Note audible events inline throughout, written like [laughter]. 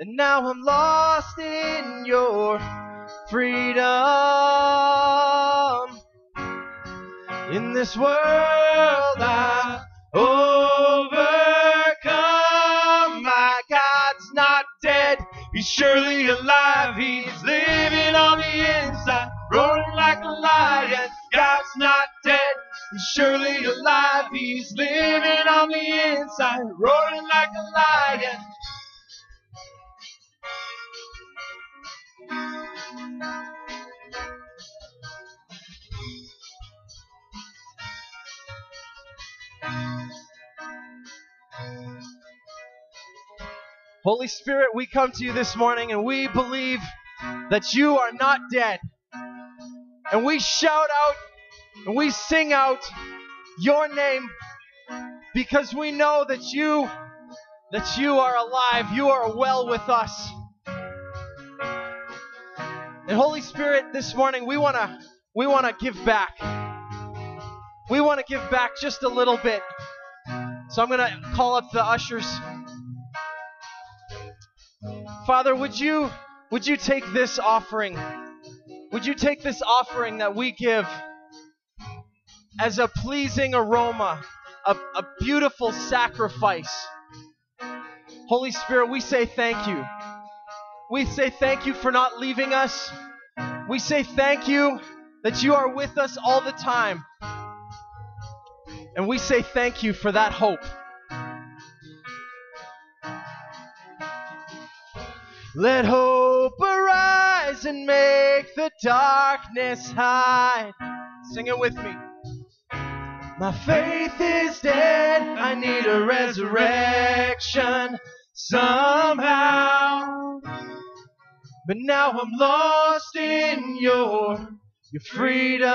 And now I'm lost in your freedom. In this world I've overcome. My God's not dead. He's surely alive. He's living on the inside, roaring like a lion. God's not Surely alive. He's living on the inside, roaring like a lion. Holy Spirit, we come to you this morning and we believe that you are not dead. And we shout out and we sing out your name because we know that you that you are alive, you are well with us. And Holy Spirit, this morning we want to we want to give back. We want to give back just a little bit. So I'm going to call up the ushers. Father, would you would you take this offering? Would you take this offering that we give as a pleasing aroma, a, a beautiful sacrifice? Holy Spirit, we say thank you. We say thank you for not leaving us. We say thank you that you are with us all the time. And we say thank you for that hope. Let hope arise and make the darkness hide. Sing it with me. My faith is dead. I need a resurrection somehow. But now I'm lost in your, your freedom.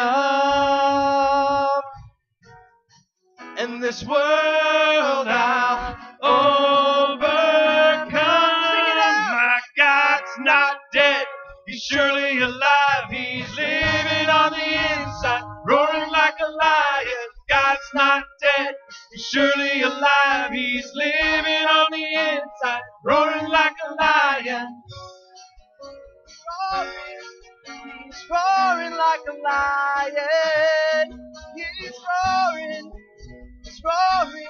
In this world I'll overcome. My God's not dead. He's surely alive. He's living on the inside, God's not dead. He's surely alive. He's living on the inside, roaring like a lion. Roaring. He's roaring like a lion. He's roaring. He's roaring.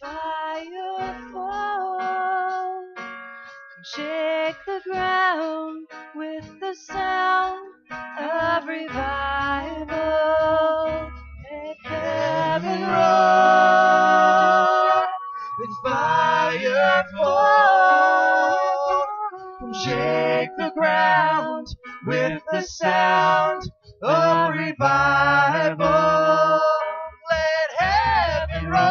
Fire fall, shake the ground with the sound of revival. Let heaven roll, Let fire fall. Shake the ground with the sound of revival. Let heaven roll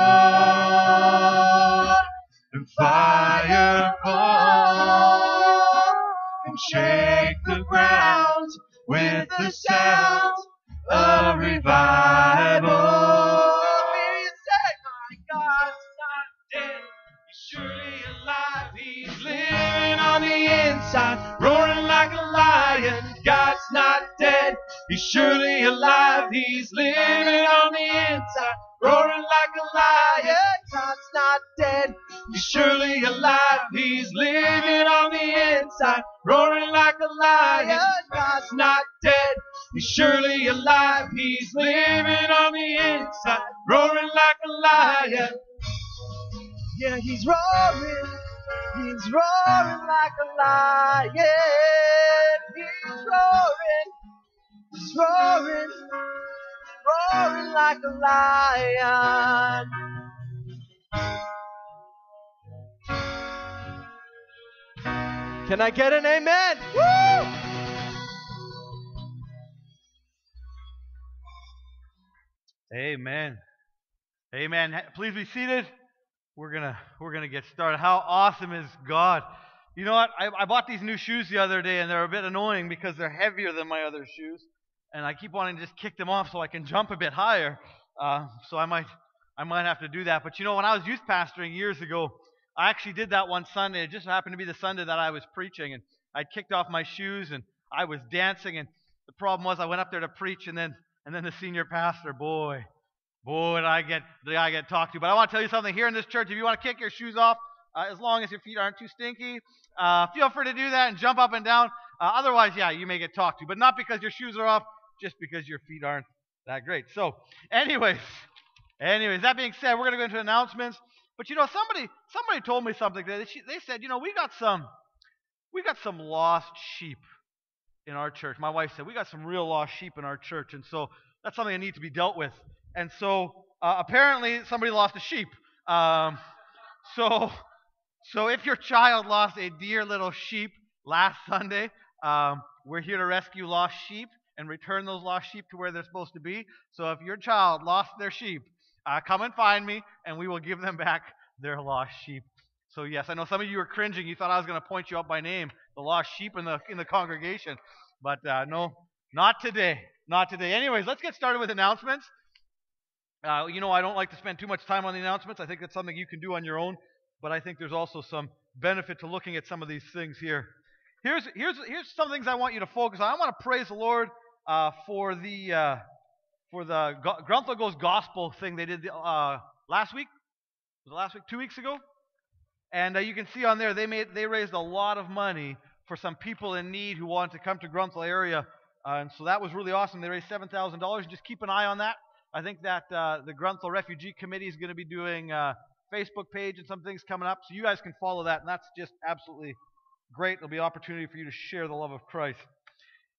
and fire fall and shake the ground with the sound of revival. Surely alive. He's living on the inside, roaring like a lion. God's not dead. He's surely alive. He's living on the inside, roaring like a lion. God's not dead. He's surely alive. He's living on the inside, roaring like a lion. He's surely alive. He's living on the inside, roaring like a lion. Yeah, he's roaring. He's roaring like a lion. He's roaring. He's roaring. Roaring like a lion. Can I get an amen? Woo! Amen. Amen. Please be seated. We're gonna we're gonna get started. How awesome is God? You know what? I, I bought these new shoes the other day, and they're a bit annoying because they're heavier than my other shoes, and I keep wanting to just kick them off so I can jump a bit higher. Uh, so I might I might have to do that. But you know, when I was youth pastoring years ago, I actually did that one Sunday. It just happened to be the Sunday that I was preaching, and I kicked off my shoes and I was dancing. And the problem was, I went up there to preach, and then and then the senior pastor, boy, Boy, did I get did I get talked to. But I want to tell you something here in this church. If you want to kick your shoes off, uh, as long as your feet aren't too stinky, uh, feel free to do that and jump up and down. Uh, otherwise, yeah, you may get talked to, but not because your shoes are off, just because your feet aren't that great. So, anyways, anyways, that being said, we're gonna go into announcements. But you know, somebody somebody told me something. They, they said, you know, we got some we got some lost sheep in our church. My wife said we got some real lost sheep in our church, and so that's something that needs to be dealt with. And so uh, apparently somebody lost a sheep. Um, so so if your child lost a dear little sheep last Sunday, um, we're here to rescue lost sheep and return those lost sheep to where they're supposed to be. So if your child lost their sheep, uh, come and find me, and we will give them back their lost sheep. So yes, I know some of you are cringing. You thought I was going to point you out by name, the lost sheep in the in the congregation, but uh, no, not today, not today. Anyways, let's get started with announcements. Uh, you know, I don't like to spend too much time on the announcements. I think that's something you can do on your own, but I think there's also some benefit to looking at some of these things here. Here's here's here's some things I want you to focus on. I want to praise the Lord uh, for the uh, for the Go- Goes Gospel thing they did uh, last week. Was it last week? Two weeks ago? And uh, you can see on there they made they raised a lot of money for some people in need who wanted to come to Grunthal area, uh, and so that was really awesome. They raised seven thousand dollars. Just keep an eye on that. I think that uh, the Grunthal Refugee Committee is going to be doing a Facebook page and some things coming up, so you guys can follow that, and that's just absolutely great. It'll be an opportunity for you to share the love of Christ.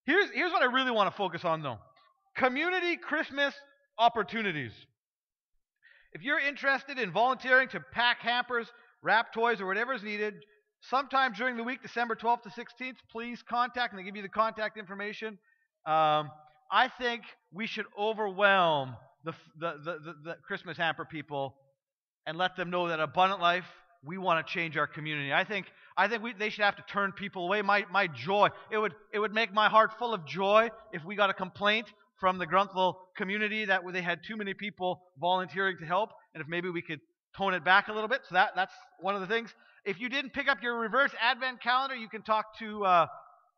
Here's here's what I really want to focus on though: community Christmas opportunities. If you're interested in volunteering to pack hampers wrap toys, or whatever is needed, sometime during the week, December 12th to 16th, please contact, and they give you the contact information. Um, I think we should overwhelm the, the, the, the, Christmas hamper people and let them know that Abundant Life, we want to change our community. I think, I think we, they should have to turn people away. My, my joy, it would, it would make my heart full of joy if we got a complaint from the Grunthal community that they had too many people volunteering to help, and if maybe we could tone it back a little bit. So that, that's one of the things. If you didn't pick up your reverse Advent calendar, you can talk to uh,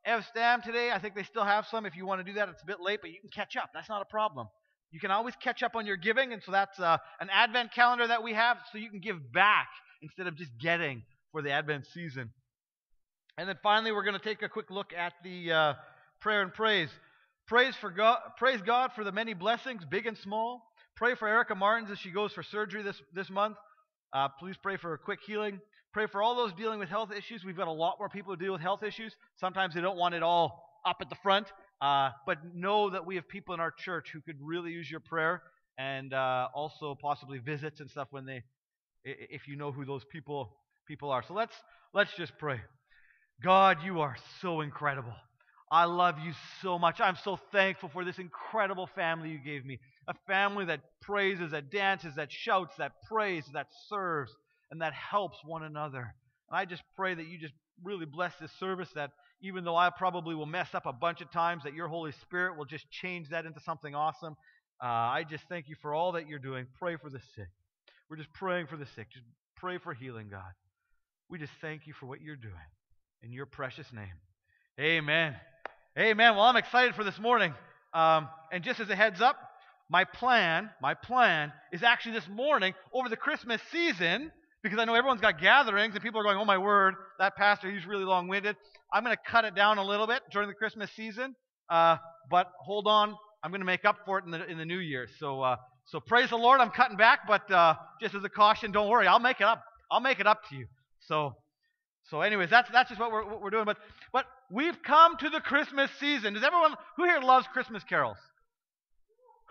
Ev Stam today. I think they still have some. If you want to do that, it's a bit late, but you can catch up. That's not a problem. You can always catch up on your giving, and so that's uh, an Advent calendar that we have so you can give back instead of just getting for the Advent season. And then finally, we're going to take a quick look at the uh, prayer and praise. Praise for God, praise God for the many blessings, big and small. Pray for Erica Martins as she goes for surgery this, this month. Uh, please pray for a quick healing. Pray for all those dealing with health issues. We've got a lot more people who deal with health issues. Sometimes they don't want it all up at the front. Uh, but know that we have people in our church who could really use your prayer and uh, also possibly visits and stuff when they, if you know who those people people are. So let's let's just pray. God, you are so incredible. I love you so much. I'm so thankful for this incredible family you gave me. A family that praises, that dances, that shouts, that prays, that serves, and that helps one another. And I just pray that you just really bless this service, that even though I probably will mess up a bunch of times, that your Holy Spirit will just change that into something awesome. Uh, I just thank you for all that you're doing. Pray for the sick. We're just praying for the sick. Just pray for healing, God. We just thank you for what you're doing. In your precious name. Amen. Amen. Well, I'm excited for this morning. Um, and just as a heads up, my plan, my plan is actually this morning over the Christmas season, because I know everyone's got gatherings and people are going, oh my word, that pastor, he's really long winded. I'm going to cut it down a little bit during the Christmas season. Uh, but hold on, I'm going to make up for it in the, in the new year. So, uh, so praise the Lord, I'm cutting back, but uh, just as a caution, don't worry, I'll make it up. I'll make it up to you. So, so, anyways, that's that's just what we're what we're doing. But but we've come to the Christmas season. Does everyone who here loves Christmas carols?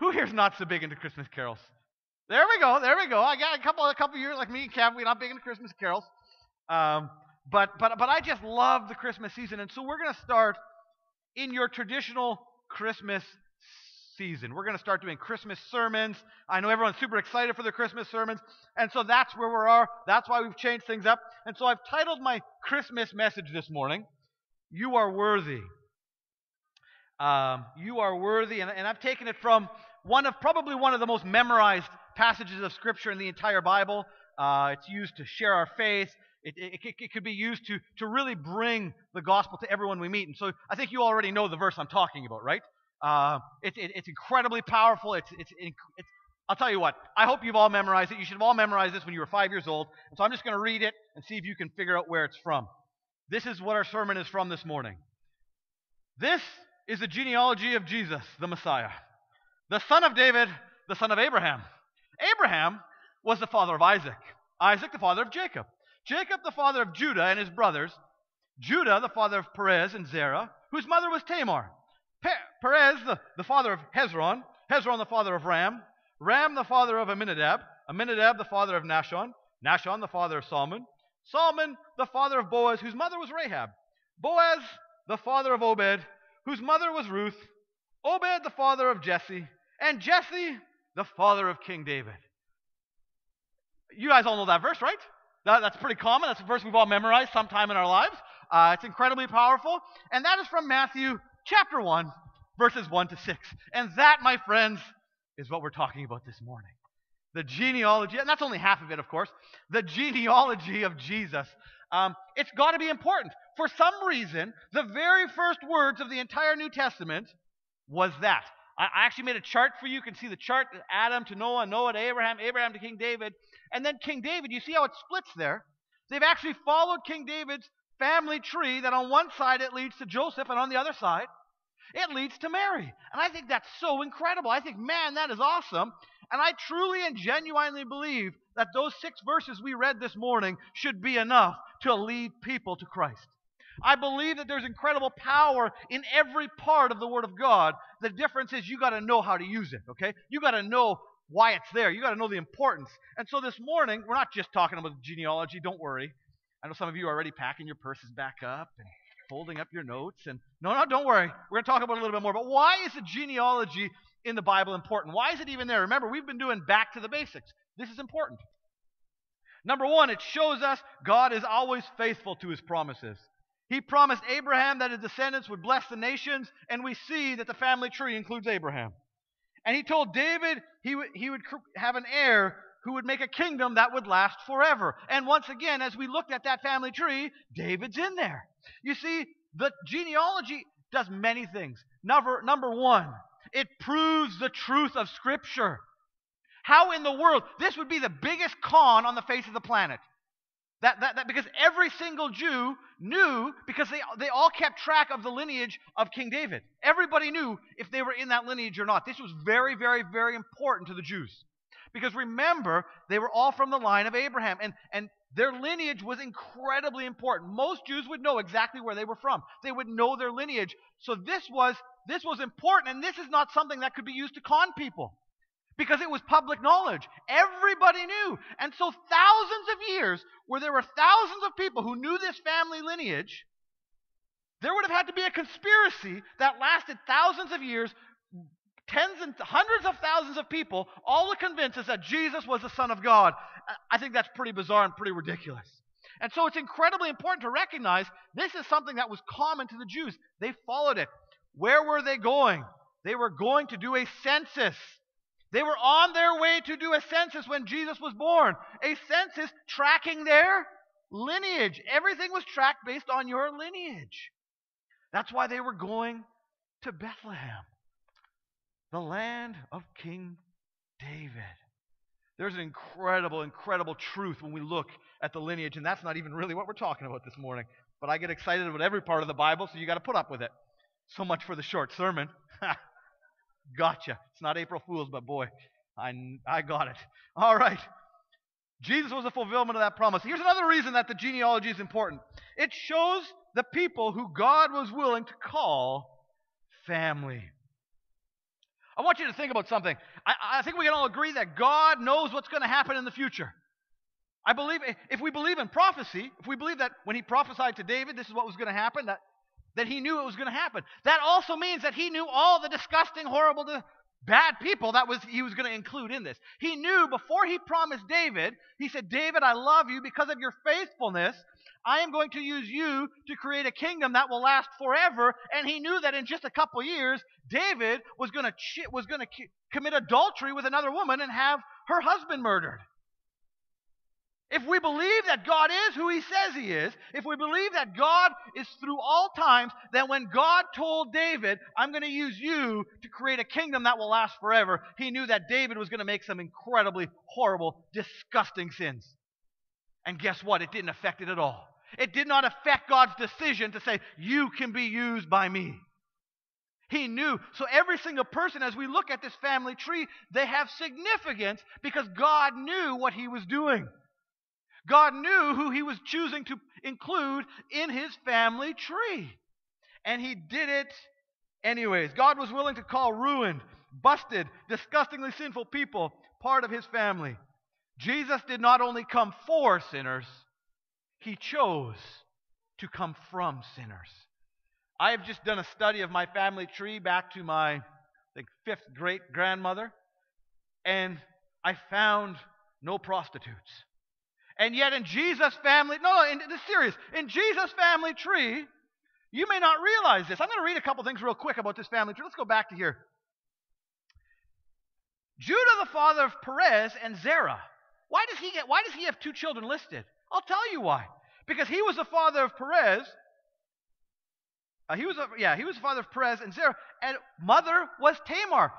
Who here's not so big into Christmas carols? There we go. There we go. I got a couple a couple years like me and Cav. We're not big into Christmas carols. Um, but but but I just love the Christmas season, and so we're going to start in your traditional Christmas season. We're going to start doing Christmas sermons. I know everyone's super excited for the Christmas sermons, and so that's where we are. That's why we've changed things up. And so I've titled my Christmas message this morning, You Are Worthy. Um, you are worthy, and, and I've taken it from one of probably one of the most memorized passages of Scripture in the entire Bible. Uh, it's used to share our faith. It, it, it, it, could be used to, to really bring the gospel to everyone we meet. And so I think you already know the verse I'm talking about, right? Uh, it, it, it's incredibly powerful. It's, it's, it's I'll tell you what, I hope you've all memorized it. You should have all memorized this when you were five years old. And so I'm just going to read it and see if you can figure out where it's from. This is what our sermon is from this morning. This is the genealogy of Jesus, the Messiah, the son of David, the son of Abraham. Abraham was the father of Isaac, Isaac, the father of Jacob, Jacob, the father of Judah and his brothers, Judah, the father of Perez and Zerah, whose mother was Tamar, Pe- Perez, the, the father of Hezron, Hezron, the father of Ram, Ram, the father of Aminadab, Aminadab, the father of Nahshon, Nahshon, the father of Salmon, Salmon, the father of Boaz, whose mother was Rahab, Boaz, the father of Obed, whose mother was Ruth, Obed, the father of Jesse, and Jesse, the father of King David. You guys all know that verse, right? That, that's pretty common. That's a verse we've all memorized sometime in our lives. Uh, it's incredibly powerful. And that is from Matthew chapter 1, verses 1 to 6. And that, my friends, is what we're talking about this morning. The genealogy, and that's only half of it, of course, the genealogy of Jesus. Um, it's got to be important. For some reason, the very first words of the entire New Testament was that. I, I actually made a chart for you. You can see the chart Adam to Noah, Noah to Abraham, Abraham to King David. And then King David, you see how it splits there? They've actually followed King David's family tree that on one side it leads to Joseph and on the other side it leads to Mary. And I think that's so incredible. I think, man, that is awesome. And I truly and genuinely believe that those six verses we read this morning should be enough to lead people to Christ. I believe that there's incredible power in every part of the Word of God. The difference is you got to know how to use it, okay? You got to know why it's there. You got to know the importance. And so this morning, we're not just talking about genealogy, don't worry. I know some of you are already packing your purses back up and folding up your notes. And no, no, don't worry. We're going to talk about it a little bit more. But why is the genealogy in the Bible important? Why is it even there? Remember, we've been doing back to the basics. This is important. Number one, it shows us God is always faithful to his promises. He promised Abraham that his descendants would bless the nations, and we see that the family tree includes Abraham. And he told David he, w- he would have an heir who would make a kingdom that would last forever. And once again, as we looked at that family tree, David's in there. You see, the genealogy does many things. Number, number one, it proves the truth of Scripture. How in the world? This would be the biggest con on the face of the planet. That, that, that because every single Jew knew, because they, they all kept track of the lineage of King David. Everybody knew if they were in that lineage or not. This was very, very, very important to the Jews. Because remember, they were all from the line of Abraham, and, and their lineage was incredibly important. Most Jews would know exactly where they were from. They would know their lineage. So this was this was important, and this is not something that could be used to con people. Because it was public knowledge. Everybody knew. And so thousands of years where there were thousands of people who knew this family lineage, there would have had to be a conspiracy that lasted thousands of years tens and hundreds of thousands of people all to convince us that Jesus was the Son of God. I think that's pretty bizarre and pretty ridiculous. And so it's incredibly important to recognize this is something that was common to the Jews. They followed it. Where were they going? They were going to do a census. They were on their way to do a census when Jesus was born. A census tracking their lineage. Everything was tracked based on your lineage. That's why they were going to Bethlehem the land of King David. There's an incredible, incredible truth when we look at the lineage, and that's not even really what we're talking about this morning. But I get excited about every part of the Bible, so you got to put up with it. So much for the short sermon. [laughs] gotcha. It's not April Fool's, but boy, I, I got it. [laughs] All right. Jesus was a fulfillment of that promise. Here's another reason that the genealogy is important it shows the people who God was willing to call family. I want you to think about something. I, I think we can all agree that God knows what's going to happen in the future. I believe if we believe in prophecy, if we believe that when he prophesied to David, this is what was going to happen, that, that he knew it was going to happen. That also means that he knew all the disgusting, horrible, bad people that was he was going to include in this. He knew before he promised David, he said, "David, I love you because of your faithfulness. I am going to use you to create a kingdom that will last forever." And he knew that in just a couple years, David was going to was going to commit adultery with another woman and have her husband murdered. If we believe that God is who he says he is, if we believe that God is through all times, then when God told David, I'm going to use you to create a kingdom that will last forever, he knew that David was going to make some incredibly horrible, disgusting sins. And guess what? It didn't affect it at all. It did not affect God's decision to say, You can be used by me. He knew. So every single person, as we look at this family tree, they have significance because God knew what he was doing. God knew who he was choosing to include in his family tree. And he did it anyways. God was willing to call ruined, busted, disgustingly sinful people part of his family. Jesus did not only come for sinners, he chose to come from sinners. I have just done a study of my family tree back to my I think fifth great grandmother, and I found no prostitutes. And yet, in Jesus' family, no, no, in, this serious. In Jesus' family tree, you may not realize this. I'm going to read a couple things real quick about this family tree. Let's go back to here. Judah, the father of Perez and Zerah. Why does he get? Why does he have two children listed? I'll tell you why. Because he was the father of Perez. Uh, he was, a, yeah, he was the father of Perez and Zerah, and mother was Tamar.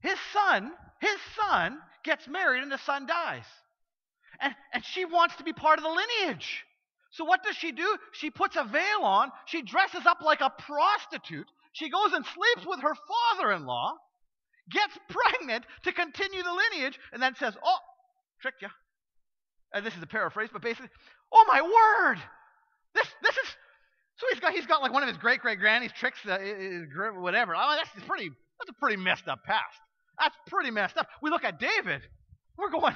His son, his son gets married, and the son dies and, and she wants to be part of the lineage. So what does she do? She puts a veil on, she dresses up like a prostitute, she goes and sleeps with her father in law, gets pregnant to continue the lineage, and then says, Oh, tricked you. And this is a paraphrase, but basically, oh my word! This this is so he's got he's got like one of his great great granny's tricks, uh, whatever. That's pretty that's a pretty messed up past. That's pretty messed up. We look at David, we're going,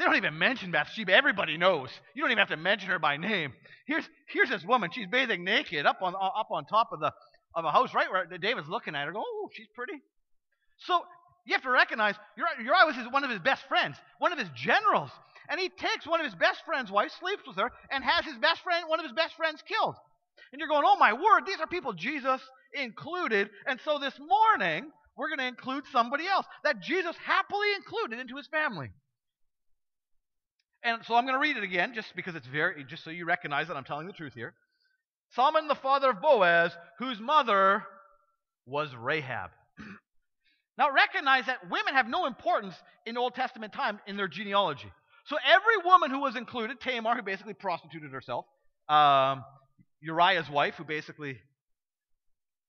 they don't even mention Bathsheba. Everybody knows. You don't even have to mention her by name. Here's, here's this woman. She's bathing naked up on, up on top of, the, of a house, right where David's looking at her, going, oh, she's pretty. So you have to recognize Uriah was his, one of his best friends, one of his generals. And he takes one of his best friend's wife, sleeps with her, and has his best friend, one of his best friends killed. And you're going, oh my word, these are people Jesus included. And so this morning, we're going to include somebody else that Jesus happily included into his family. And so I'm going to read it again just because it's very, just so you recognize that I'm telling the truth here. Solomon, the father of Boaz, whose mother was Rahab. [clears throat] now recognize that women have no importance in Old Testament time in their genealogy. So every woman who was included, Tamar, who basically prostituted herself, um, Uriah's wife, who basically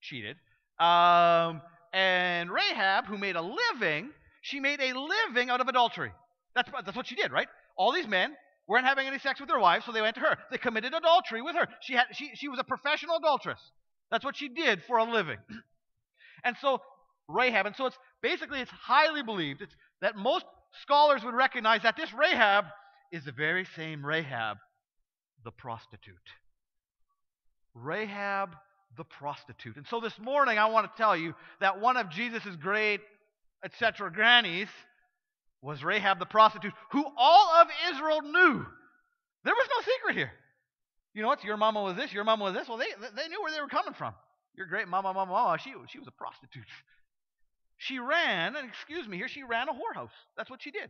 cheated, um, and Rahab, who made a living, she made a living out of adultery. That's, that's what she did, right? All these men weren't having any sex with their wives, so they went to her. They committed adultery with her. She, had, she, she was a professional adulteress. That's what she did for a living. [clears throat] and so Rahab, and so it's basically it's highly believed it's, that most scholars would recognize that this Rahab is the very same Rahab, the prostitute. Rahab the prostitute. And so this morning I want to tell you that one of Jesus' great, etc., grannies was Rahab the prostitute, who all of Israel knew. There was no secret here. You know what? Your mama was this, your mama was this. Well, they, they knew where they were coming from. Your great mama, mama, mama, she, she was a prostitute. She ran, and excuse me here, she ran a whorehouse. That's what she did.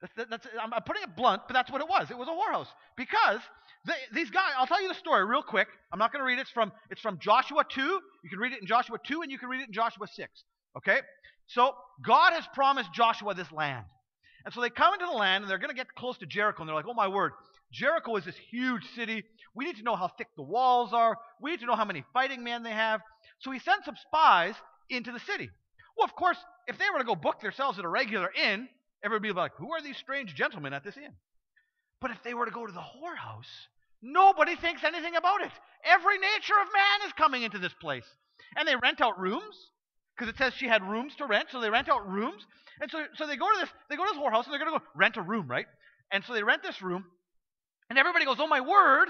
That's, that's, I'm putting it blunt, but that's what it was. It was a whorehouse. Because they, these guys, I'll tell you the story real quick. I'm not going to read it. It's from, it's from Joshua 2. You can read it in Joshua 2, and you can read it in Joshua 6. Okay? So God has promised Joshua this land. And so they come into the land and they're going to get close to Jericho and they're like, oh my word, Jericho is this huge city. We need to know how thick the walls are. We need to know how many fighting men they have. So he sends some spies into the city. Well, of course, if they were to go book themselves at a regular inn, everybody would be like, who are these strange gentlemen at this inn? But if they were to go to the whorehouse, nobody thinks anything about it. Every nature of man is coming into this place. And they rent out rooms because it says she had rooms to rent, so they rent out rooms. And so, so they go to this, they go to this whorehouse and they're going to go rent a room, right? And so they rent this room, and everybody goes, "Oh my word,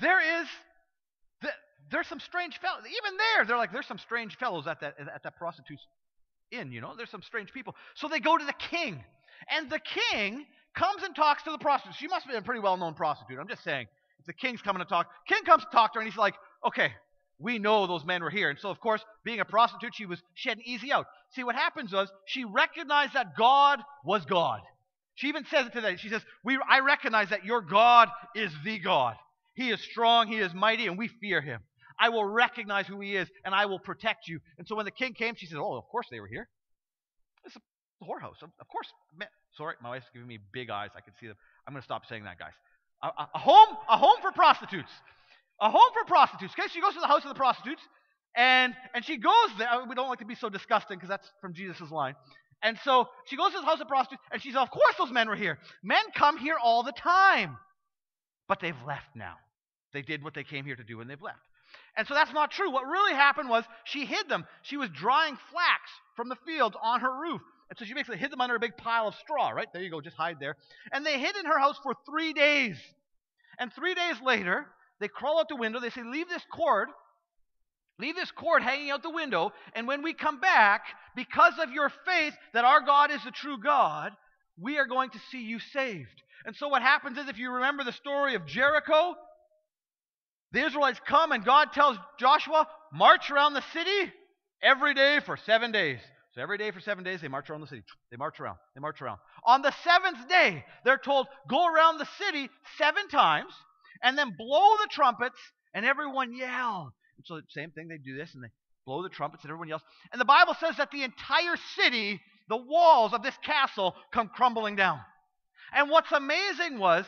there is, the, there's some strange fellows." Even there, they're like, "There's some strange fellows at that at that prostitute's inn." You know, there's some strange people. So they go to the king, and the king comes and talks to the prostitute. She must have been a pretty well-known prostitute. I'm just saying. If the king's coming to talk, king comes to talk to her, and he's like, "Okay, we know those men were here. And so, of course, being a prostitute, she was she had an easy out. See, what happens was she recognized that God was God. She even says it to them. She says, we, I recognize that your God is the God. He is strong, he is mighty, and we fear him. I will recognize who he is, and I will protect you. And so when the king came, she said, Oh, of course they were here. It's a whorehouse. Of, course. Sorry, my wife's giving me big eyes. I can see them. I'm going to stop saying that, guys. A, a, a home, a home for prostitutes. A home for prostitutes. Okay, she goes to the house of the prostitutes, and and she goes there. We don't like to be so disgusting because that's from Jesus' line. And so she goes to the house of prostitutes, and she says, Of course those men were here. Men come here all the time. But they've left now. They did what they came here to do, and they've left. And so that's not true. What really happened was she hid them. She was drying flax from the fields on her roof. And so she basically hid them under a big pile of straw, right? There you go, just hide there. And they hid in her house for three days. And three days later, they crawl out the window. They say, Leave this cord. Leave this cord hanging out the window. And when we come back, because of your faith that our God is the true God, we are going to see you saved. And so what happens is, if you remember the story of Jericho, the Israelites come and God tells Joshua, march around the city every day for seven days. So every day for seven days, they march around the city. They march around. They march around. On the seventh day, they're told, go around the city seven times and then blow the trumpets and everyone yell. And so the same thing, they do this and they blow the trumpets and everyone yells. And the Bible says that the entire city, the walls of this castle, come crumbling down. And what's amazing was,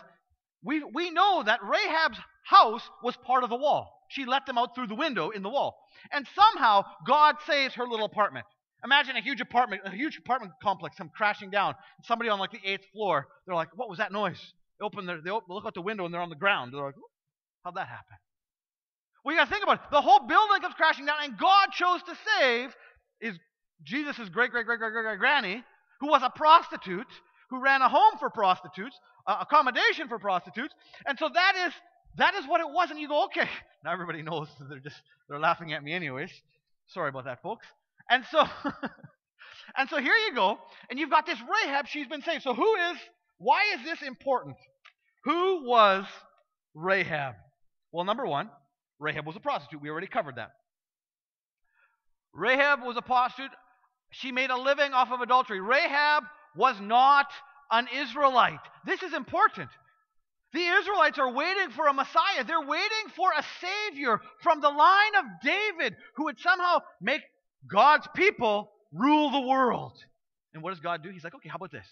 we, we know that Rahab's house was part of the wall. She let them out through the window in the wall. And somehow God saves her little apartment. Imagine a huge apartment, a huge apartment complex come crashing down. Somebody on like the eighth floor, they're like, "What was that noise?" They open their, they open, look out the window and they're on the ground. They're like, "How'd that happen?" Well, you got to think about it. The whole building comes crashing down, and God chose to save is Jesus' great great great great great great granny, who was a prostitute, who ran a home for prostitutes, uh, accommodation for prostitutes, and so that is that is what it was. And you go, okay. Now everybody knows they're just they're laughing at me anyways. Sorry about that, folks. And so [laughs] and so here you go, and you've got this Rahab, she's been saved. So who is why is this important? Who was Rahab? Well, number one, Rahab was a prostitute. We already covered that. Rahab was a prostitute. She made a living off of adultery. Rahab was not an Israelite. This is important. The Israelites are waiting for a Messiah. They're waiting for a Savior from the line of David who would somehow make God's people rule the world. And what does God do? He's like, okay, how about this?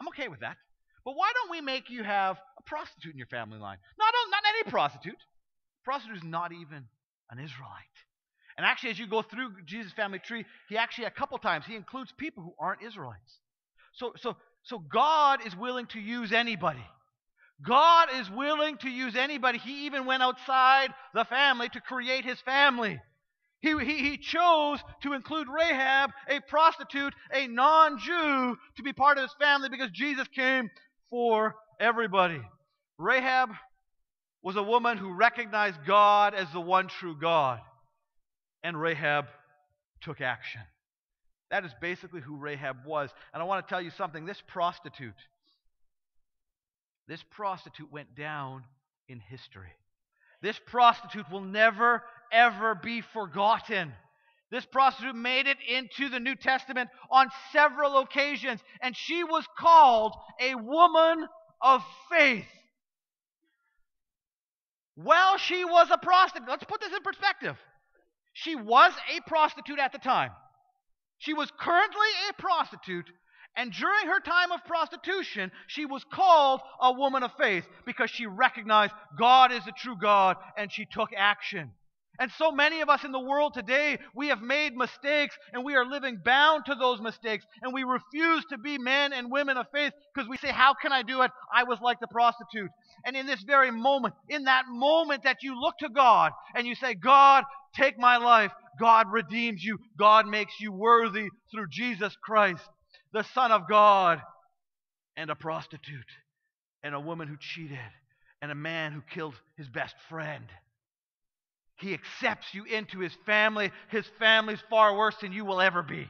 I'm okay with that. But why don't we make you have a prostitute in your family line? Not, not any prostitute. Prostitute is not even an Israelite. And actually, as you go through Jesus' family tree, he actually a couple times he includes people who aren't Israelites. So, so, so God is willing to use anybody. God is willing to use anybody. He even went outside the family to create his family. He, he, he chose to include Rahab, a prostitute, a non Jew, to be part of his family because Jesus came for everybody. Rahab was a woman who recognized God as the one true God, and Rahab took action. That is basically who Rahab was. And I want to tell you something this prostitute, this prostitute went down in history. This prostitute will never, ever be forgotten. This prostitute made it into the New Testament on several occasions, and she was called a woman of faith. Well, she was a prostitute. Let's put this in perspective. She was a prostitute at the time. She was currently a prostitute and during her time of prostitution, she was called a woman of faith because she recognized God is the true God and she took action. And so many of us in the world today, we have made mistakes and we are living bound to those mistakes. And we refuse to be men and women of faith because we say, How can I do it? I was like the prostitute. And in this very moment, in that moment that you look to God and you say, God, take my life, God redeems you, God makes you worthy through Jesus Christ the Son of God, and a prostitute, and a woman who cheated, and a man who killed his best friend. He accepts you into his family. His family's far worse than you will ever be.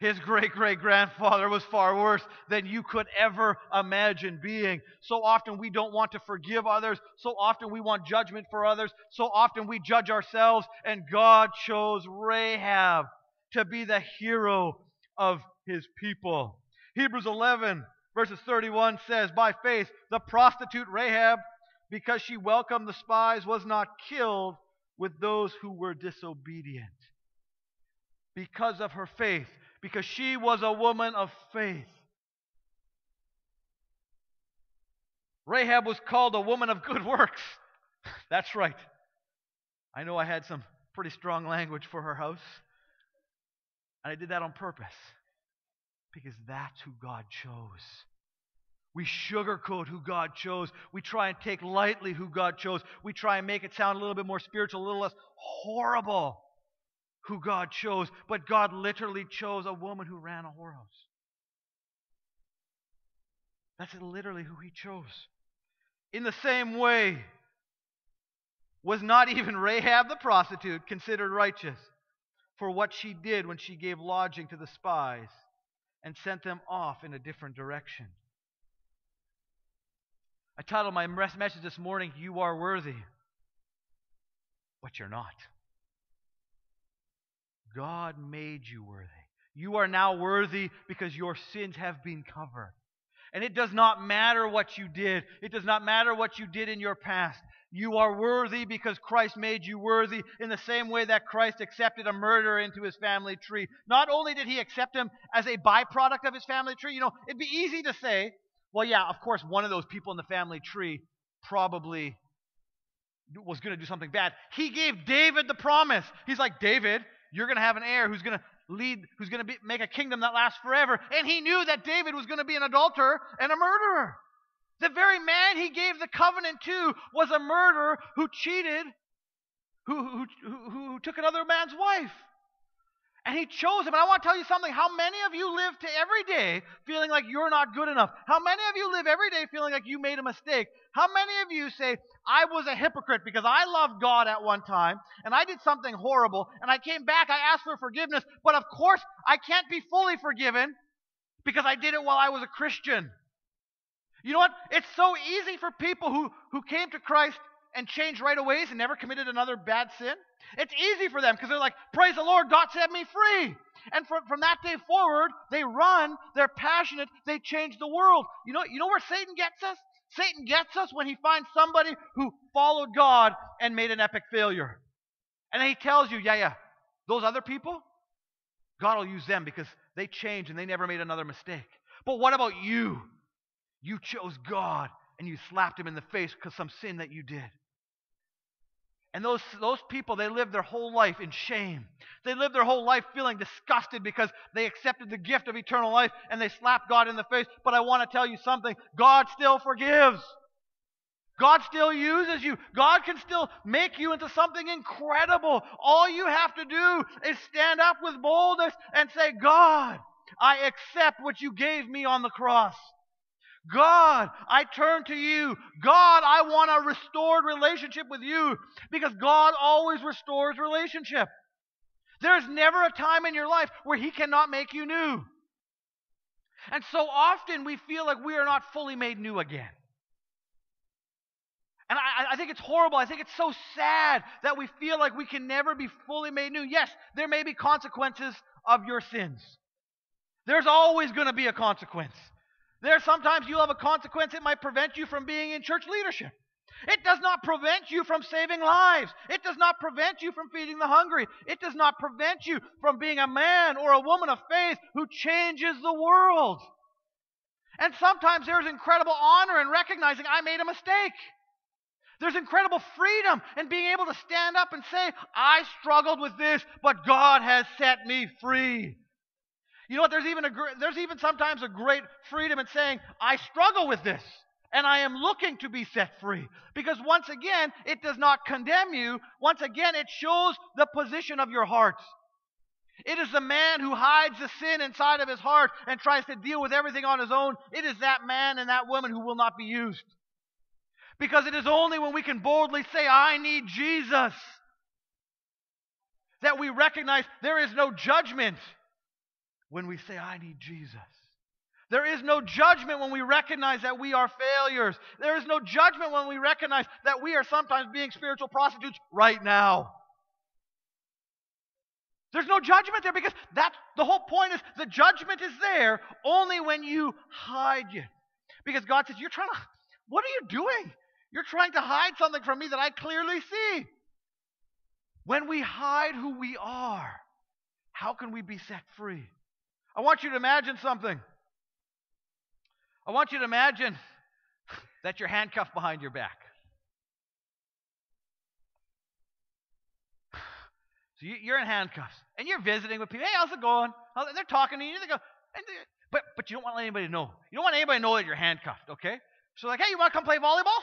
His great great grandfather was far worse than you could ever imagine being. So often we don't want to forgive others. So often we want judgment for others. So often we judge ourselves. And God chose Rahab to be the hero of his people. Hebrews 11 Verses 31 says, By faith, the prostitute Rahab, because she welcomed the spies, was not killed with those who were disobedient. Because of her faith, because she was a woman of faith. Rahab was called a woman of good works. [laughs] That's right. I know I had some pretty strong language for her house. And I did that on purpose because that's who God chose. We sugarcoat who God chose. We try and take lightly who God chose. We try and make it sound a little bit more spiritual, a little less horrible who God chose. But God literally chose a woman who ran a whorehouse. That's literally who He chose. In the same way, was not even Rahab the prostitute considered righteous for what she did when she gave lodging to the spies and sent them off in a different direction. I titled my message this morning, You Are Worthy, but You're Not. God made you worthy. You are now worthy because your sins have been covered. And it does not matter what you did. It does not matter what you did in your past. You are worthy because Christ made you worthy in the same way that Christ accepted a murderer into his family tree. Not only did he accept him as a byproduct of his family tree, you know, it'd be easy to say, well, yeah, of course, one of those people in the family tree probably was going to do something bad. He gave David the promise. He's like, David, you're going to have an heir who's going to lead, who's going to make a kingdom that lasts forever. And he knew that David was going to be an adulterer and a murderer. The very man he gave the covenant to was a murderer who cheated, who, who, who, who took another man's wife. And he chose him. And I want to tell you something. How many of you live to every day feeling like you're not good enough? How many of you live every day feeling like you made a mistake? How many of you say, I was a hypocrite because I loved God at one time and I did something horrible and I came back, I asked for forgiveness, but of course I can't be fully forgiven because I did it while I was a Christian. You know what? It's so easy for people who, who came to Christ and changed right away and never committed another bad sin. It's easy for them because they're like, Praise the Lord, God set me free. And from, from that day forward, they run, they're passionate, they change the world. You know, you know where Satan gets us? Satan gets us when he finds somebody who followed God and made an epic failure. And he tells you, yeah, yeah, those other people, God will use them because they changed and they never made another mistake. But what about you? You chose God and you slapped him in the face because some sin that you did. And those, those people, they live their whole life in shame. They live their whole life feeling disgusted because they accepted the gift of eternal life and they slapped God in the face. But I want to tell you something God still forgives. God still uses you. God can still make you into something incredible. All you have to do is stand up with boldness and say, God, I accept what you gave me on the cross. God, I turn to you. God, I want a restored relationship with you because God always restores relationship. There's never a time in your life where He cannot make you new. And so often we feel like we are not fully made new again. And I, I, think it's horrible. I think it's so sad that we feel like we can never be fully made new. Yes, there may be consequences of your sins. There's always going to be a consequence. There, sometimes you'll have a consequence. It might prevent you from being in church leadership. It does not prevent you from saving lives. It does not prevent you from feeding the hungry. It does not prevent you from being a man or a woman of faith who changes the world. And sometimes there's incredible honor in recognizing I made a mistake. There's incredible freedom in being able to stand up and say, I struggled with this, but God has set me free. You know what? There's even, a, there's even sometimes a great freedom in saying, I struggle with this and I am looking to be set free. Because once again, it does not condemn you. Once again, it shows the position of your heart. It is the man who hides the sin inside of his heart and tries to deal with everything on his own. It is that man and that woman who will not be used. Because it is only when we can boldly say, I need Jesus, that we recognize there is no judgment when we say, I need Jesus. There is no judgment when we recognize that we are failures. There is no judgment when we recognize that we are sometimes being spiritual prostitutes right now. There's no judgment there because that's the whole point is the judgment is there only when you hide it. Because God says, You're trying to, what are you doing? You're trying to hide something from me that I clearly see. When we hide who we are, how can we be set free? I want you to imagine something. I want you to imagine [laughs] that you're handcuffed behind your back. [sighs] So you, are in handcuffs and you're visiting with people. Hey, how's it going? And they're talking to you. They go, but but you don't want let anybody to know. You don't want anybody to know that you're handcuffed. Okay? So like, hey, you want to come play volleyball?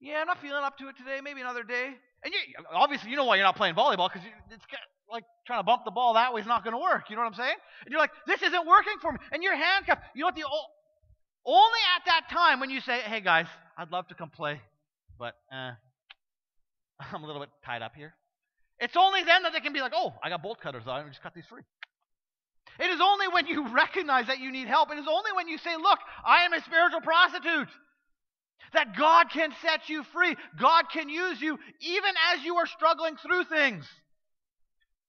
Yeah, I'm not feeling up to it today. Maybe another day. And you, obviously, you know why you're not playing volleyball because it's like trying to bump the ball that way is not going to work. You know what I'm saying? And you're like, this isn't working for me. And you're handcuffed. You know what? The only at that time when you say, hey guys, I'd love to come play, but uh, [laughs] I'm a little bit tied up here. It's only then that they can be like, oh, I got bolt cutters on. I'm just cut these free. It is only when you [laughs] recognize that you need help. It is only when you say, look, I am a spiritual prostitute. That God can set you free. God can use you even as you are struggling through things.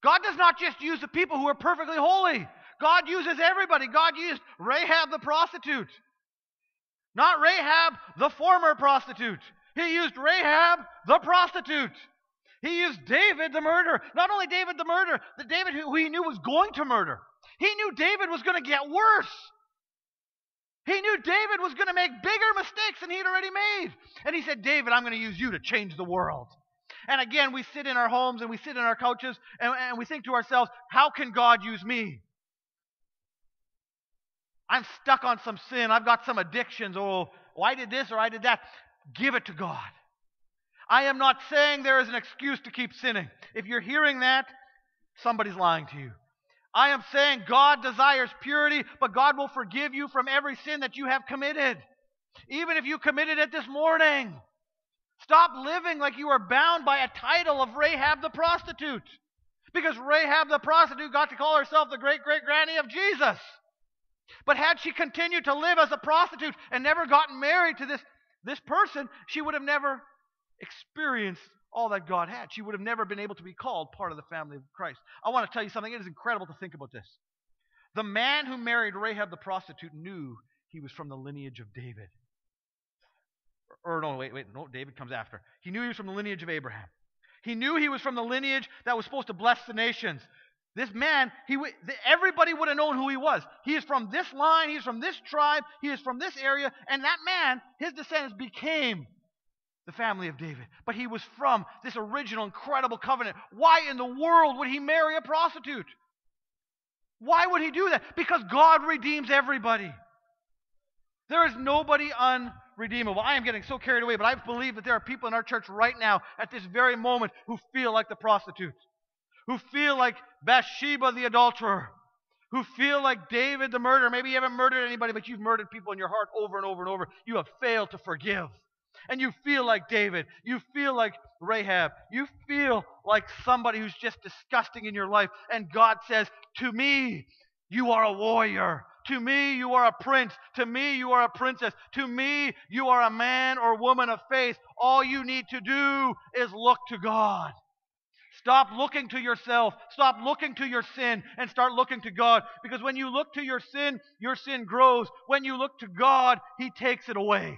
God does not just use the people who are perfectly holy. God uses everybody. God used Rahab the prostitute. Not Rahab the former prostitute. He used Rahab the prostitute. He used David the murderer. Not only David the murderer, the David who he knew was going to murder. He knew David was going to get worse. He knew David was going to make bigger mistakes than he'd already made. And he said, David, I'm going to use you to change the world. And again, we sit in our homes and we sit in our couches and, and we think to ourselves, how can God use me? I'm stuck on some sin. I've got some addictions. Oh, oh, I did this or I did that. Give it to God. I am not saying there is an excuse to keep sinning. If you're hearing that, somebody's lying to you. I am saying God desires purity, but God will forgive you from every sin that you have committed. Even if you committed it this morning. Stop living like you are bound by a title of Rahab the prostitute. Because Rahab the prostitute got to call herself the great great granny of Jesus. But had she continued to live as a prostitute and never gotten married to this, this person, she would have never experienced all that God had. She would have never been able to be called part of the family of Christ. I want to tell you something. It is incredible to think about this. The man who married Rahab the prostitute knew he was from the lineage of David. Or, no, wait, wait, no, David comes after. He knew he was from the lineage of Abraham. He knew he was from the lineage that was supposed to bless the nations. This man, he, everybody would have known who he was. He is from this line, he is from this tribe, he is from this area, and that man, his descendants became the family of David. But he was from this original incredible covenant. Why in the world would he marry a prostitute? Why would he do that? Because God redeems everybody. There is nobody unredeemable. I am getting so carried away, but I believe that there are people in our church right now at this very moment who feel like the prostitute who feel like Bathsheba the adulterer, who feel like David the murderer. Maybe you haven't murdered anybody, but you've murdered people in your heart over and over and over. You have failed to forgive. And you feel like David. You feel like Rahab. You feel like somebody who's just disgusting in your life. And God says, To me, you are a warrior. To me, you are a prince. To me, you are a princess. To me, you are a man or woman of faith. All you need to do is look to God. Stop looking to yourself. Stop looking to your sin and start looking to God. Because when you look to your sin, your sin grows. When you look to God, He takes it away.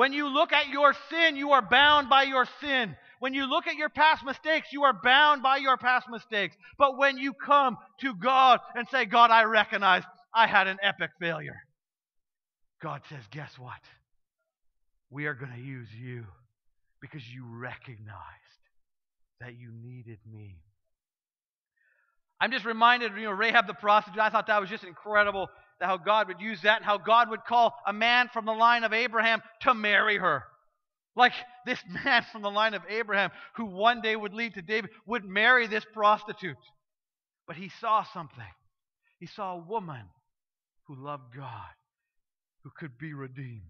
When you look at your sin, you are bound by your sin. When you look at your past mistakes, you are bound by your past mistakes. But when you come to God and say, God, I recognize I had an epic failure, God says, guess what? We are going to use you because you recognized that you needed me. I'm just reminded, you know, Rahab the prostitute. I thought that was just incredible how God would use that how God would call a man from the line of Abraham to marry her. Like this [laughs] man from the line of Abraham, who one day would lead to David, would marry this prostitute. But he saw something. He saw a woman who loved God, who could be redeemed.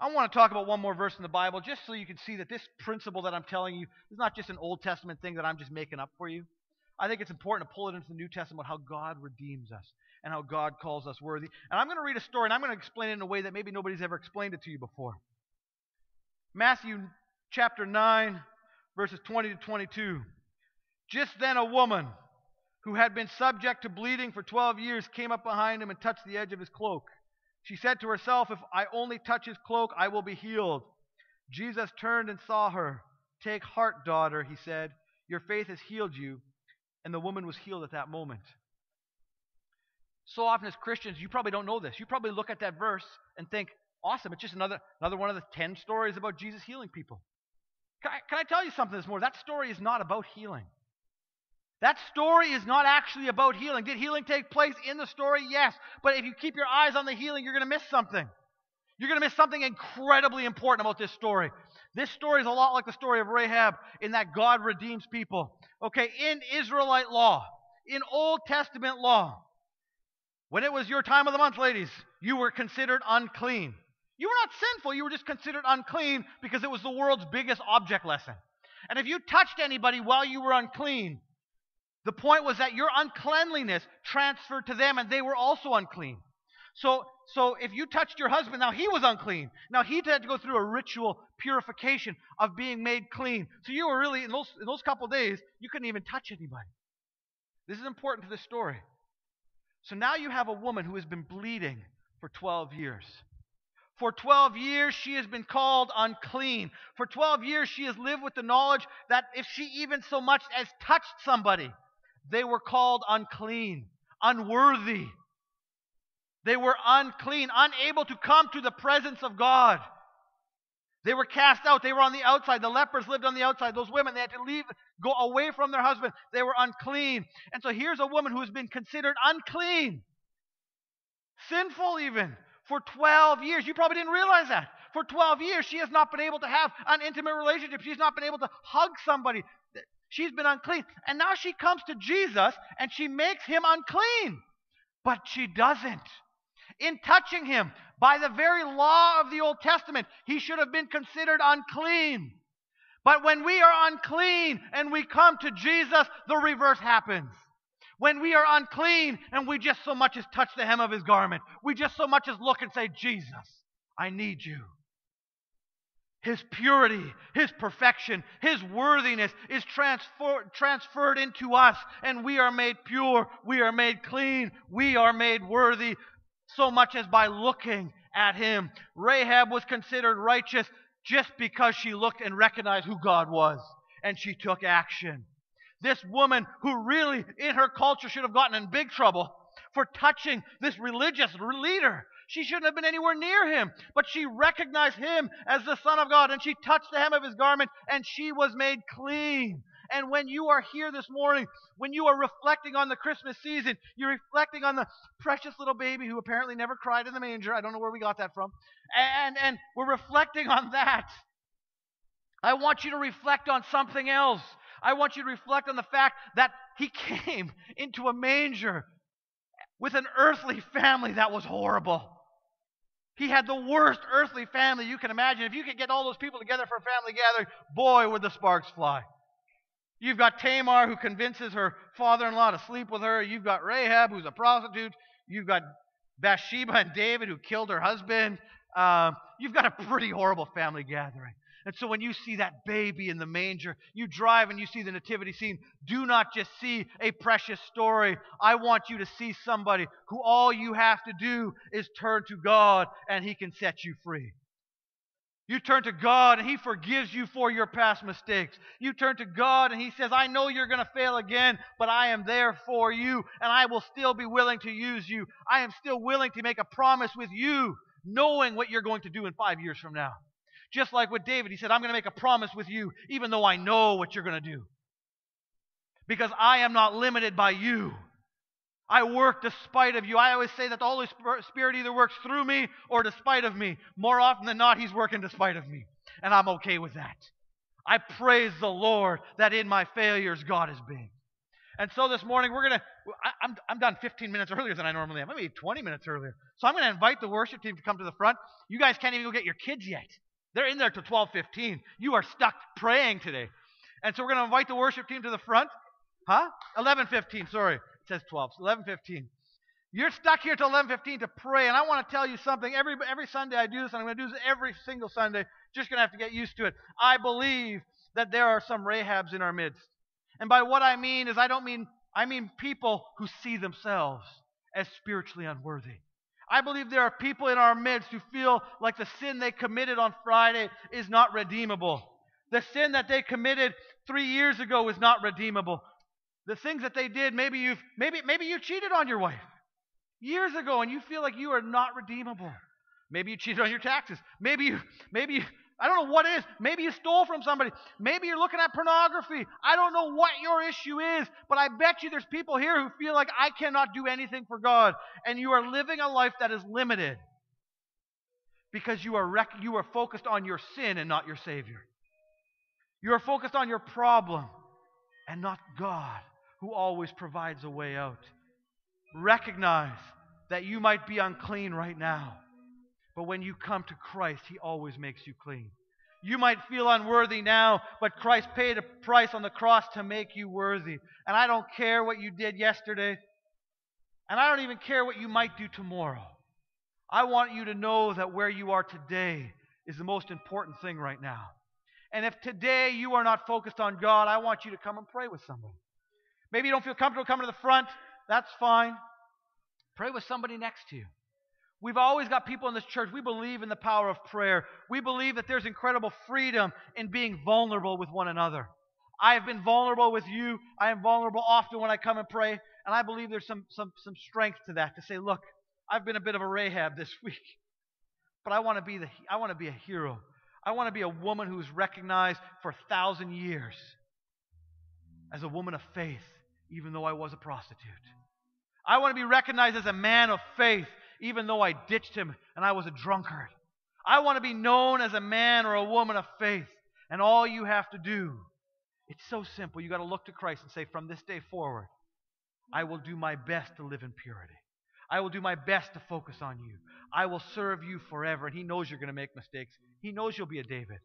I want to talk about one more verse in the Bible just so you can see that this principle that I'm telling you is not just an Old Testament thing that I'm just making up for you. I think it's important to pull it into the New Testament how God redeems us and how God calls us worthy. And I'm going to read a story and I'm going to explain it in a way that maybe nobody's ever explained it to you before. Matthew chapter 9, verses 20 to 22. Just then, a woman who had been subject to bleeding for 12 years came up behind him and touched the edge of his cloak. She said to herself, If I only touch his cloak, I will be healed. Jesus turned and saw her. Take heart, daughter, he said. Your faith has healed you. And the woman was healed at that moment. So often as Christians, you probably don't know this. You probably look at that verse and think, awesome, it's just another, another one of the 10 stories about Jesus healing people. Can I, can I tell you something this morning? That story is not about healing. That story is not actually about healing. Did healing take place in the story? Yes. But if you keep your eyes on the healing, you're going to miss something. You're going to miss something incredibly important about this story. This story is a lot like the story of Rahab in that God redeems people. Okay, in Israelite law, in Old Testament law, when it was your time of the month, ladies, you were considered unclean. You were not sinful, you were just considered unclean because it was the world's biggest object lesson. And if you touched anybody while you were unclean, the point was that your uncleanliness transferred to them and they were also unclean. So, so if you touched your husband, now he was unclean. Now he had to go through a ritual purification of being made clean. So you were really, in those, in those couple days, you couldn't even touch anybody. This is important to the story. So now you have a woman who has been bleeding for 12 years. For 12 years, she has been called unclean. For 12 years, she has lived with the knowledge that if she even so much as touched somebody, they were called unclean, unworthy. They were unclean, unable to come to the presence of God. They were cast out. They were on the outside. The lepers lived on the outside. Those women, they had to leave, go away from their husband. They were unclean. And so here's a woman who has been considered unclean, sinful even, for 12 years. You probably didn't realize that. For 12 years, she has not been able to have an intimate relationship. She's not been able to hug somebody. She's been unclean. And now she comes to Jesus and she makes him unclean. But she doesn't in touching him. By the very law of the Old Testament, he should have been considered unclean. But when we are unclean and we come to Jesus, the reverse happens. When we are unclean and we just so much as touch the hem of his garment, we just so much as look and say, Jesus, I need you. His purity, His perfection, His worthiness is transfer, transferred into us, and we are made pure, we are made clean, we are made worthy so much as by looking at him. Rahab was considered righteous just because she looked and recognized who God was, and she took action. This woman, who really in her culture should have gotten in big trouble for touching this religious leader, she shouldn't have been anywhere near him, but she recognized him as the Son of God, and she touched the hem of his garment, and she was made clean. And when you are here this morning, when you are reflecting on the Christmas season, you're reflecting on the precious little baby who apparently never cried in the manger. I don't know where we got that from. And, and we're reflecting on that. I want you to reflect on something else. I want you to reflect on the fact that he came [laughs] into a manger with an earthly family that was horrible. He had the worst earthly family you can imagine. If you could get all those people together for a family gathering, boy, would the sparks fly. You've got Tamar who convinces her father in law to sleep with her. You've got Rahab who's a prostitute. You've got Bathsheba and David who killed her husband. Uh, you've got a pretty horrible family gathering. And so when you see that baby in the manger, you drive and you see the nativity scene. Do not just see a precious story. I want you to see somebody who all you have to do is turn to God and he can set you free. You turn to God and He forgives you for your past mistakes. You turn to God and He says, I know you're going to fail again, but I am there for you and I will still be willing to use you. I am still willing to make a promise with you, knowing what you're going to do in five years from now. Just like with David, he said, I'm going to make a promise with you, even though I know what you're going to do. Because I am not limited by you. I work despite of you. I always say that the Holy Spirit either works through me or despite of me. More often than not, He's working despite of me. And I'm okay with that. I praise the Lord that in my failures, God is big. And so this morning, we're going to, I'm, I'm done 15 minutes [laughs] earlier than I normally am. Maybe 20 minutes earlier. So I'm going to invite the worship team to come to the front. You guys can't even go get your kids yet. They're in there till 12:15. You are stuck praying today. And so we're going to invite the worship team to the front. Huh? 11:15, sorry says 12. So 11:15. You're stuck here till 11:15 to pray, and I want to tell you something. Every every Sunday I do this, and I'm going to do this every single Sunday. Just going to have to get used to it. I believe that there are some Rahabs in our midst, And by what I mean is I don't mean I mean people who see themselves as spiritually unworthy. I believe there are people in our midst who feel like the sin they committed on Friday is not redeemable. The sin that they committed three years ago is not redeemable. The things that they did, maybe you've maybe maybe you cheated on your wife years ago and you feel like you are not redeemable. Maybe you cheated on your taxes. Maybe you maybe you, I don't know what it is. Maybe you stole from somebody. Maybe you're looking at pornography. I don't know what your issue is, but I bet you there's people here who feel like I cannot do anything for God. And you are living a life that is limited because you are, rec- you are focused on your sin and not your Savior. You are focused on your problem and not God, who always provides a way out. Recognize that you might be unclean right now. But when you come to Christ, He always makes you clean. You might feel unworthy now, but Christ paid a price on the cross to make you worthy. And I don't care what you did yesterday, and I don't even care what you might do tomorrow. I want you to know that where you are today is the most important thing right now. And if today you are not focused on God, I want you to come and pray with somebody. Maybe you don't feel comfortable coming to the front. That's fine. Pray with somebody next to you. We've always got people in this church. We believe in the power of prayer. We believe that there's incredible freedom in being vulnerable with one another. I have been vulnerable with you. I am vulnerable often when I come and pray. And I believe there's some, some, some strength to that to say, look, I've been a bit of a Rahab this [laughs] week. But I want to be the I want to be a hero. I want to be a woman who's recognized for a thousand years as a woman of faith, even though I was a prostitute. I want to be recognized as a man of faith, even though I ditched him and I was a drunkard. I want to be known as a man or a woman of faith. And all you have to do, it's so simple. You got to look to Christ and say, from this day forward, I will do my best to live in purity. I will do my best to focus on you. I will serve you forever. And He knows you're going to make mistakes. He knows you'll be a David.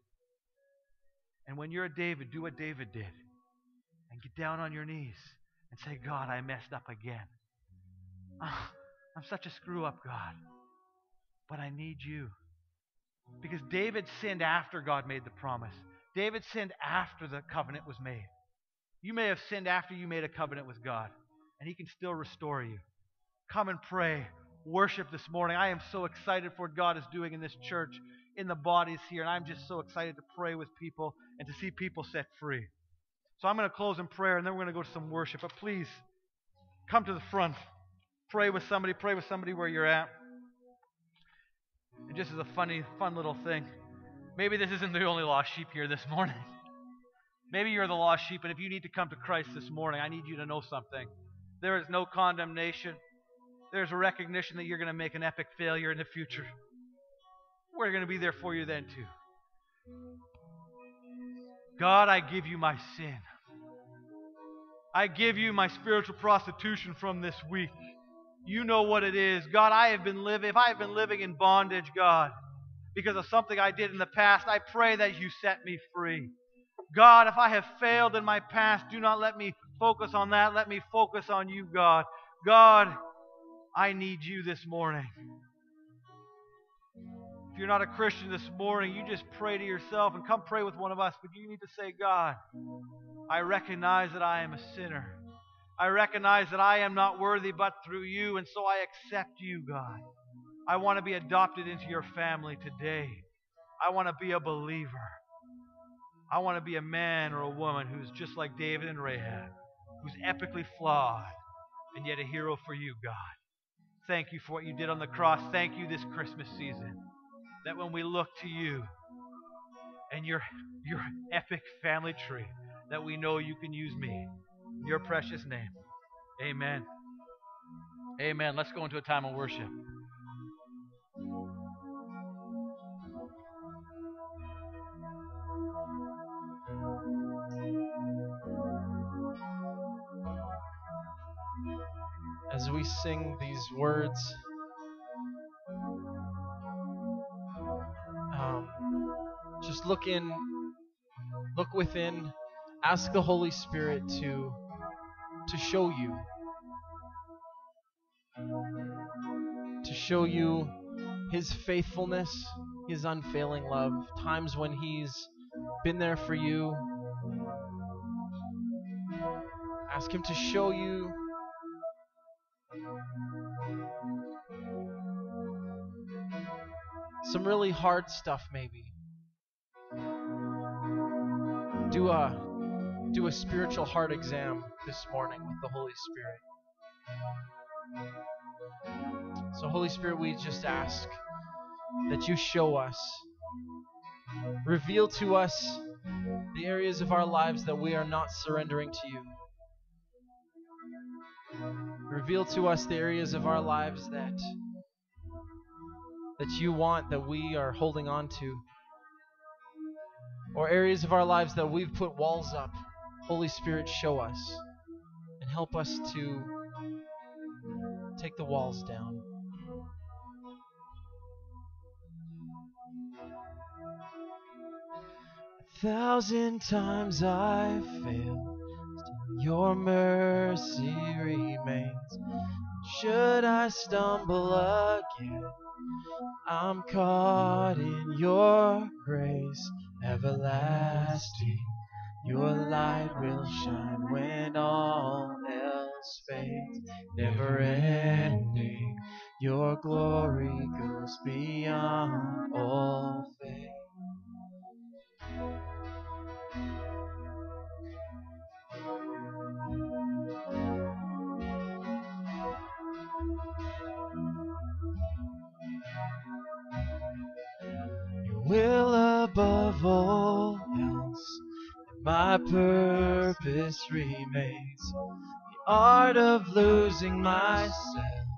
And when you're a David, do what David did and get down on your knees and say, God, I messed up again. Oh, I'm such a screw up, God. But I need you. Because David sinned after God made the promise. David sinned after the covenant was made. You may have sinned after you made a covenant with God, and He can still restore you. Come and pray. Worship this morning. I am so excited for what God is doing in this church, in the bodies here, and I'm just so excited to pray with people and to see people set free. So I'm going to close in prayer, and then we're going to go to some worship. But please, come to the front. Pray with somebody. Pray with somebody where you're at. And just as a funny, fun little thing, maybe this isn't the only lost sheep here this morning. [laughs] Maybe you're the lost sheep, and if you need to come to Christ this morning, I need you to know something. There is no condemnation. There's a recognition that you're going to make an epic failure in the future. We're going to be there for you then, too. God, I give you my sin. I give you my spiritual prostitution from this week. You know what it is. God, I have been living, if I have been living in bondage, God, because of something I did in the past, I pray that you set me free. God, if I have failed in my past, do not let me focus on that. Let me focus on you, God. God, I need you this morning. If you're not a Christian this morning, you just pray to yourself and come pray with one of us. But you need to say, God, I recognize that I am a sinner. I recognize that I am not worthy but through you, and so I accept you, God. I want to be adopted into your family today. I want to be a believer. I want to be a man or a woman who's just like David and Rahab, who's epically flawed, and yet a hero for you, God. Thank you for what you did on the cross. Thank you this Christmas season. That when we look to you and your, your epic family tree, that we know you can use me your precious name. Amen. Amen. Let's go into a time of worship. As we sing these words, um, just look in, look within, ask the Holy Spirit to to show you. To show you His faithfulness, His unfailing love, times when He's been there for you, Ask Him to show you some really hard stuff, maybe. Do a do a spiritual heart exam this morning with the Holy Spirit. So, Holy Spirit, we just ask that you show us, reveal to us the areas of our lives that we are not surrendering to you. Reveal to us the areas of our lives that that you want that we are holding on to. Or areas of our lives that we've put walls up. Holy Spirit, show us and help us to take the walls down. A thousand times I failed, your mercy remains. Should I stumble again, I'm caught in your grace everlasting. Your light will shine when all else fades, never ending. Your glory goes beyond all faith. Will above all else, my purpose remains. The art of losing myself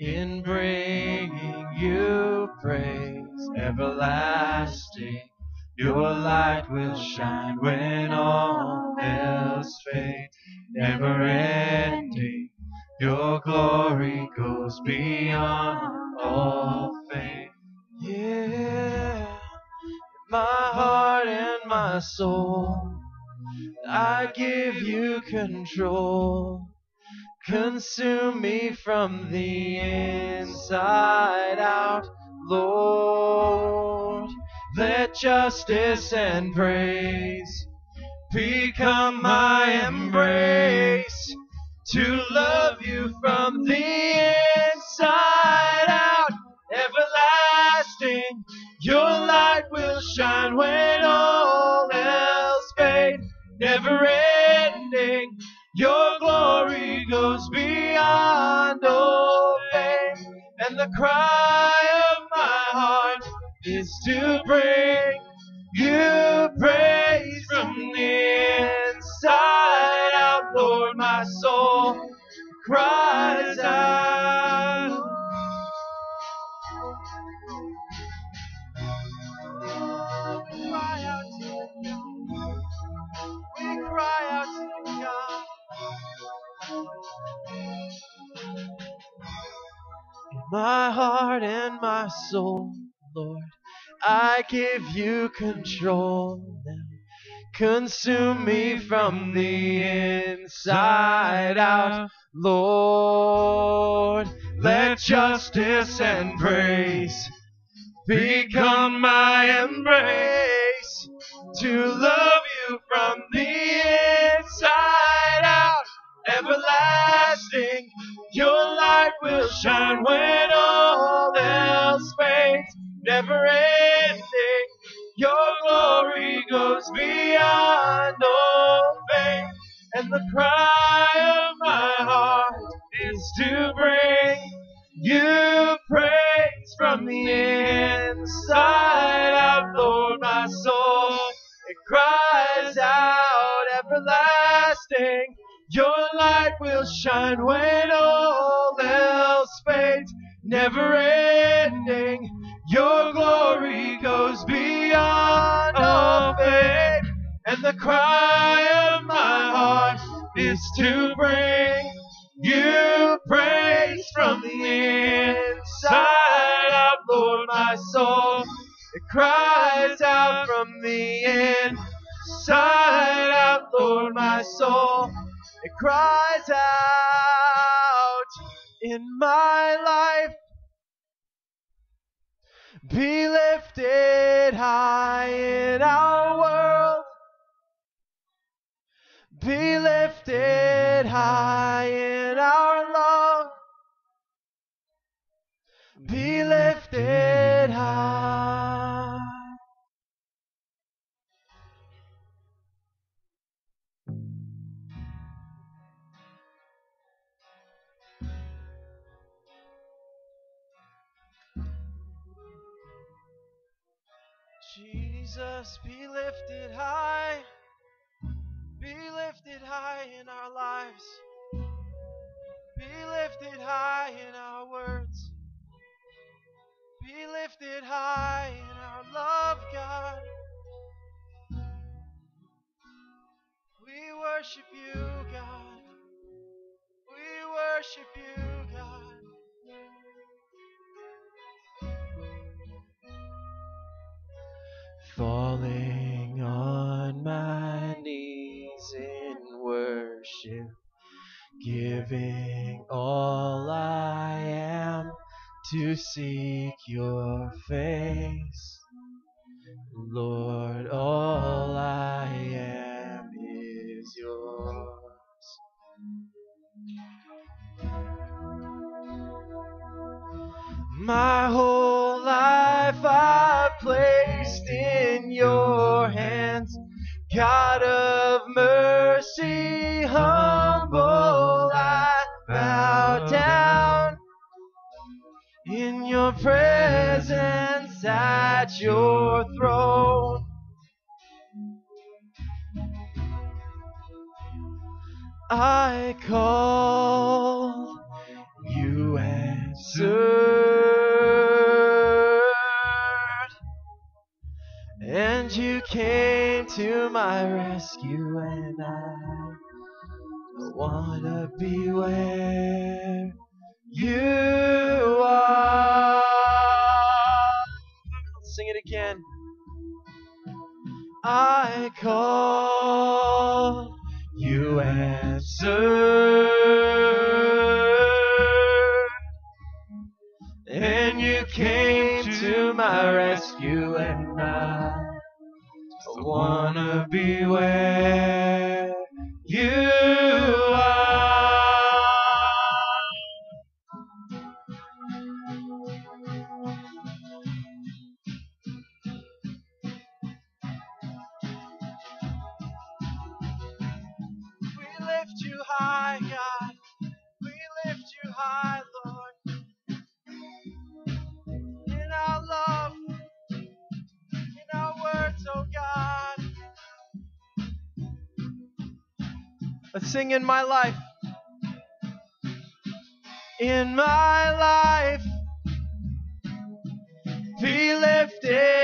in bringing you praise everlasting. Your light will shine when all else fades, never ending. Your glory goes beyond all faith. Yeah, my heart and my soul, I give you control. Consume me from the inside out, Lord. Let justice and praise become my embrace. To love you from the inside out, everlasting. Your light will shine when all else fades, never ending. Your glory goes beyond all faith, and the cry of my heart is to bring you praise from the inside out, Lord. My soul cries out. My heart and my soul, Lord, I give you control now. Consume me from the inside out, Lord. Let justice and praise become my embrace to love shine when all else fades, never to seek your face. thing in my life. In my life, be lifted.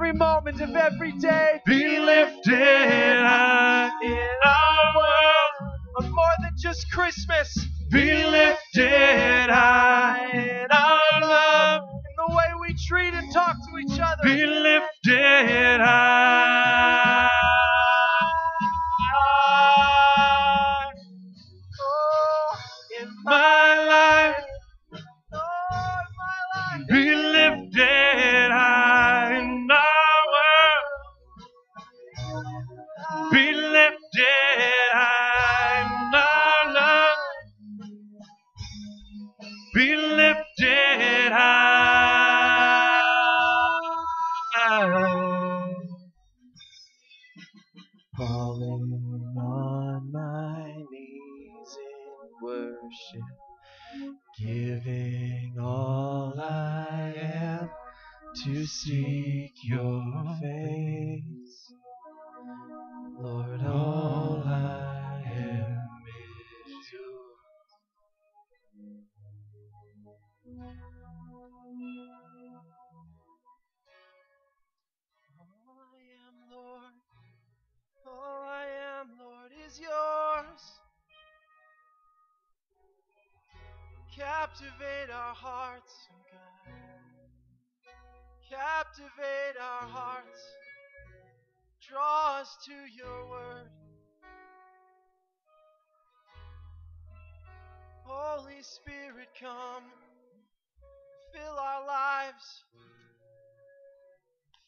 every moment of every day. Be lifted high in our world of more than just Christmas. Be to seek your face. Lord, all I am is yours. All I am, Lord, all I am, Lord, is yours. Captivate our hearts, oh God. Captivate our hearts. Draw us to your word. Holy Spirit, come. Fill our lives.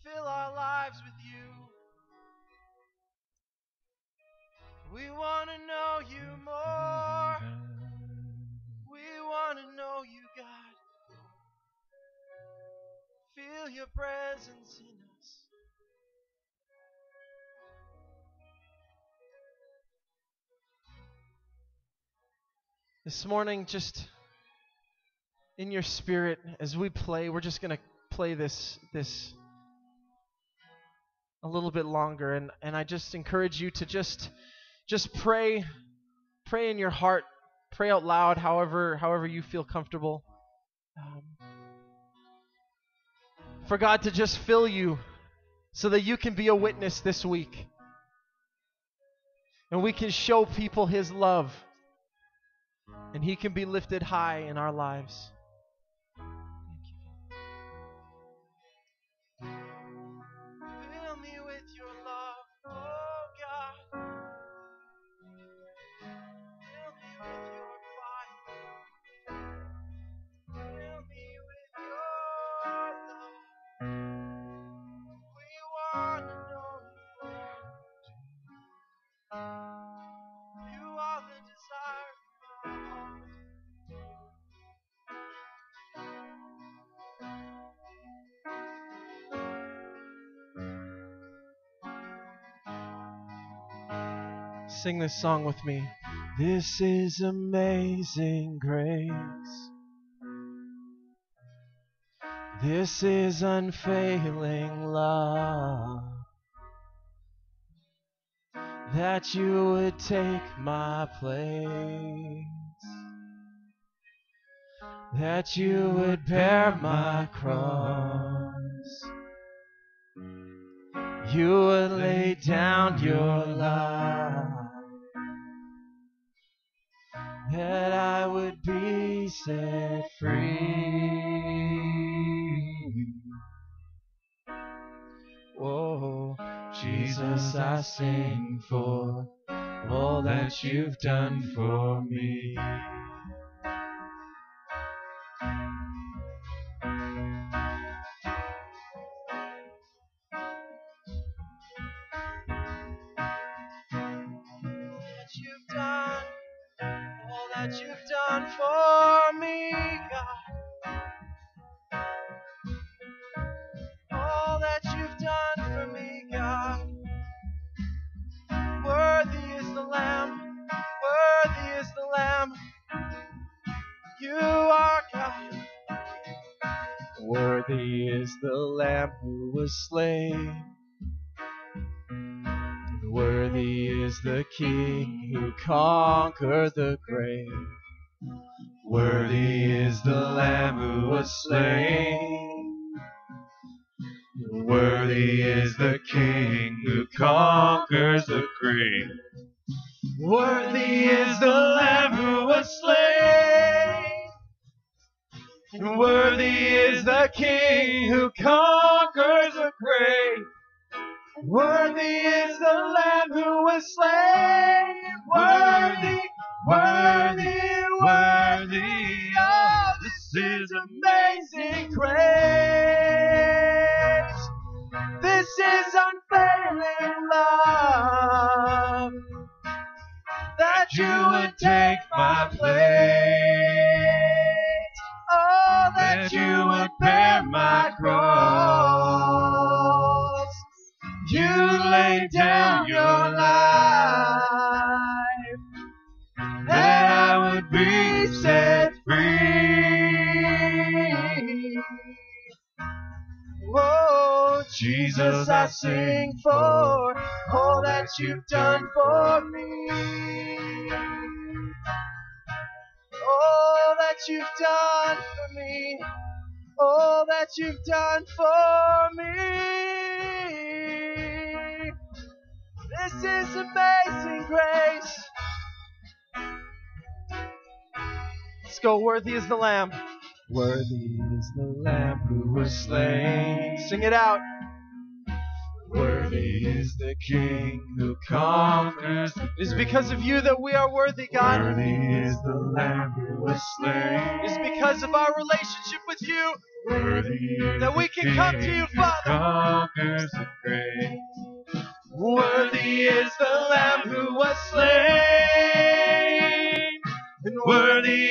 Fill our lives with you. We want to know you more. We want to know you, God. Feel your presence in us. This morning, just in your spirit, as we play, we're just going to play this this a little bit longer, and and I just encourage you to just just pray, pray in your heart, pray out loud, however however you feel comfortable. Um, for God to just fill you so that you can be a witness this week. And we can show people His love. And He can be lifted high in our lives. Sing this song with me. This is amazing grace. This is unfailing love. That you would take my place. That you would bear my cross. You would lay down your life. That I would be set free. Whoa, Jesus, I sing for all that you've done for me. Worthy is the King who conquered the grave. Worthy is the Lamb who was slain. Worthy is the King who conquers the grave. Worthy is the Lamb who was slain. Worthy is the King who conquers the grave. Worthy is the Lamb who was slain. Worthy, worthy, worthy. Oh, this is amazing grace. This is unfailing love. That you would take my place. Oh, that you would bear my cross. Laid down your life that I would be set free. Oh, Jesus, I sing for all that you've done for me. All that you've done for me. All that you've done for me. This is amazing grace. Let's go. Worthy is the Lamb. Worthy is the Lamb who was slain. Sing it out. Worthy is the King who conquers It is because of you that we are worthy, God. Worthy is the Lamb who was slain. It is because of our relationship with you Worthy that we can come to you, Father. Conquers the grave. Slain. And worthy